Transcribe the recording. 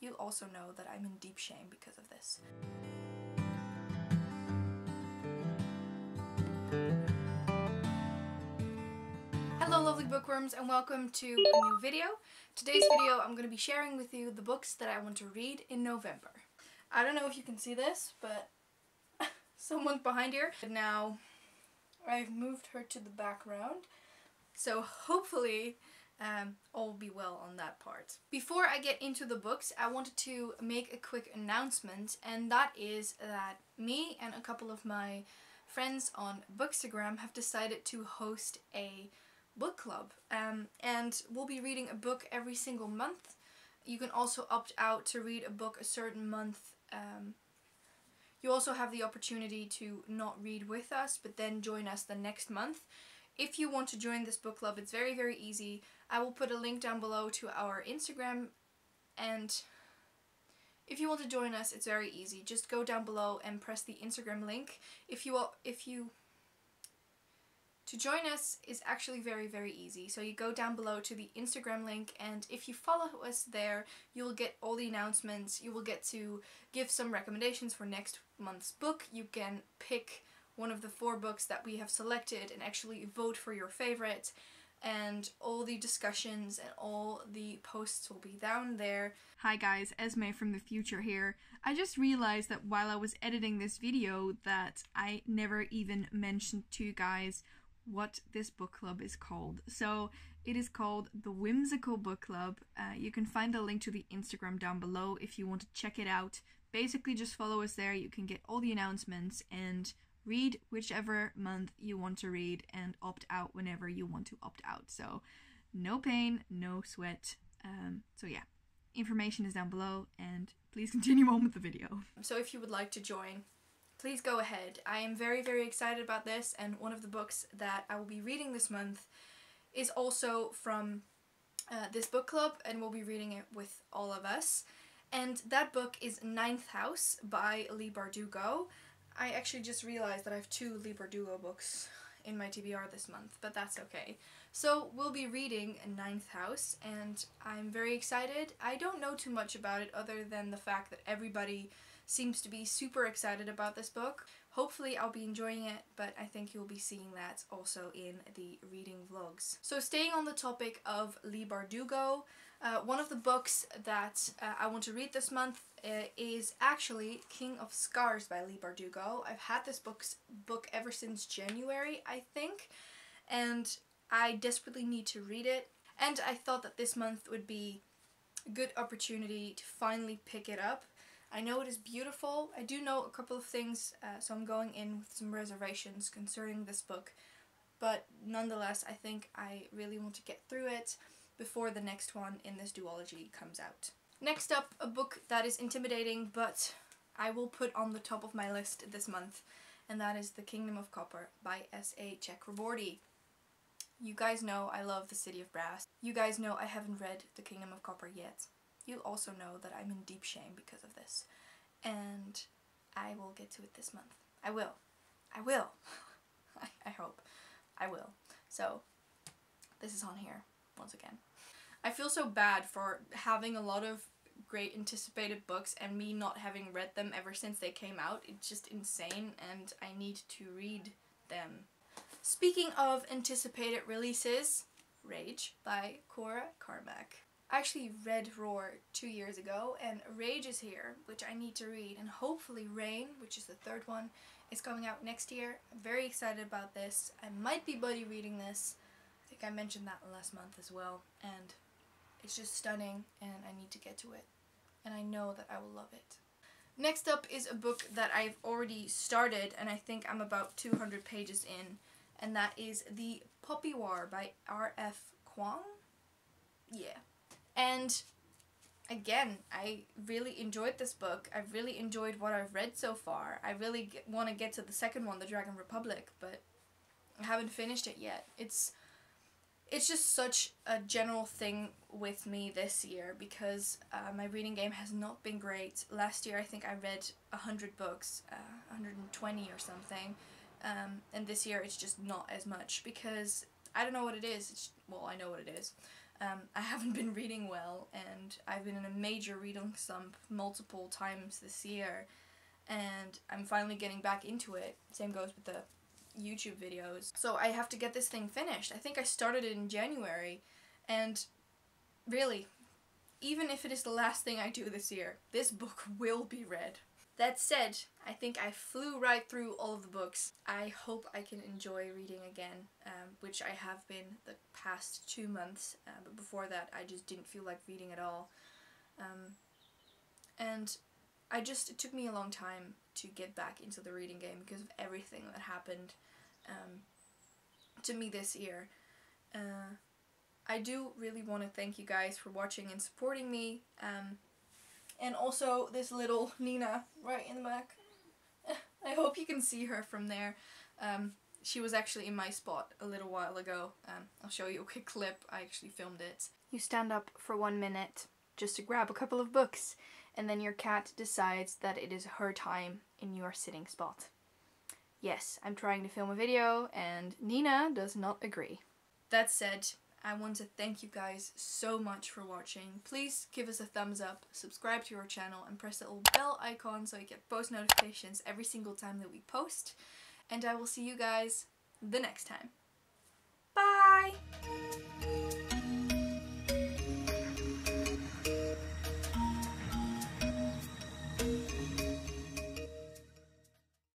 You'll also know that I'm in deep shame because of this. Hello lovely bookworms and welcome to a new video. Today's video I'm going to be sharing with you the books that I want to read in November. I don't know if you can see this but someone's behind here. Now I've moved her to the background so hopefully um, all be well on that part. Before I get into the books, I wanted to make a quick announcement and that is that me and a couple of my friends on Bookstagram have decided to host a book club um, and we'll be reading a book every single month. You can also opt out to read a book a certain month. Um, you also have the opportunity to not read with us but then join us the next month. If you want to join this book club, it's very, very easy. I will put a link down below to our Instagram and if you want to join us, it's very easy. Just go down below and press the Instagram link. If you if you to join us is actually very, very easy. So you go down below to the Instagram link and if you follow us there, you will get all the announcements. You will get to give some recommendations for next month's book. You can pick one of the four books that we have selected and actually vote for your favorite and all the discussions and all the posts will be down there. Hi guys, Esmay from the future here. I just realized that while I was editing this video that I never even mentioned to you guys what this book club is called. So it is called the Whimsical Book Club. Uh, you can find the link to the Instagram down below if you want to check it out. Basically just follow us there, you can get all the announcements and read whichever month you want to read and opt out whenever you want to opt out. So no pain, no sweat. Um, so yeah, information is down below and please continue on with the video. So if you would like to join, please go ahead. I am very, very excited about this and one of the books that I will be reading this month is also from uh, this book club and we'll be reading it with all of us. And that book is Ninth House by Leigh Bardugo. I actually just realized that I have two Leigh Bardugo books in my TBR this month, but that's okay. So we'll be reading Ninth House, and I'm very excited. I don't know too much about it other than the fact that everybody seems to be super excited about this book. Hopefully I'll be enjoying it, but I think you'll be seeing that also in the reading vlogs. So staying on the topic of Leigh Bardugo, uh, one of the books that uh, I want to read this month uh, is actually King of Scars by Leigh Bardugo. I've had this book's book ever since January, I think, and I desperately need to read it. And I thought that this month would be a good opportunity to finally pick it up. I know it is beautiful. I do know a couple of things, uh, so I'm going in with some reservations concerning this book. But nonetheless, I think I really want to get through it before the next one in this duology comes out. Next up, a book that is intimidating, but I will put on the top of my list this month, and that is The Kingdom of Copper by S.A. Chakraborty. You guys know I love The City of Brass. You guys know I haven't read The Kingdom of Copper yet you also know that I'm in deep shame because of this. And I will get to it this month. I will. I will. I, I hope. I will. So, this is on here, once again. I feel so bad for having a lot of great anticipated books and me not having read them ever since they came out. It's just insane and I need to read them. Speaking of anticipated releases, Rage by Cora Carmack. I actually read Roar two years ago and Rage is here, which I need to read, and hopefully Rain, which is the third one, is coming out next year. I'm very excited about this. I might be buddy reading this. I think I mentioned that last month as well, and it's just stunning and I need to get to it. And I know that I will love it. Next up is a book that I've already started and I think I'm about 200 pages in and that is The Poppy War by R.F. Kuang. Yeah, and again, I really enjoyed this book. I really enjoyed what I've read so far. I really want to get to the second one, The Dragon Republic, but I haven't finished it yet. It's it's just such a general thing with me this year because uh, my reading game has not been great. Last year I think I read 100 books, uh, 120 or something, um, and this year it's just not as much because I don't know what it is. It's, well, I know what it is. Um, I haven't been reading well, and I've been in a major reading slump multiple times this year, and I'm finally getting back into it. Same goes with the YouTube videos. So I have to get this thing finished. I think I started it in January, and really, even if it is the last thing I do this year, this book will be read. That said, I think I flew right through all of the books. I hope I can enjoy reading again, um, which I have been the past two months, uh, but before that I just didn't feel like reading at all. Um, and I just, it took me a long time to get back into the reading game because of everything that happened um, to me this year. Uh, I do really want to thank you guys for watching and supporting me. Um, and also this little Nina right in the back. I hope you can see her from there. Um, she was actually in my spot a little while ago. Um, I'll show you a quick clip. I actually filmed it. You stand up for one minute just to grab a couple of books and then your cat decides that it is her time in your sitting spot. Yes, I'm trying to film a video and Nina does not agree. That said, I want to thank you guys so much for watching. Please give us a thumbs up, subscribe to our channel and press that little bell icon so you get post notifications every single time that we post. And I will see you guys the next time. Bye!